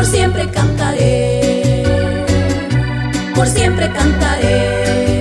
por siempre cantaré, por siempre cantaré.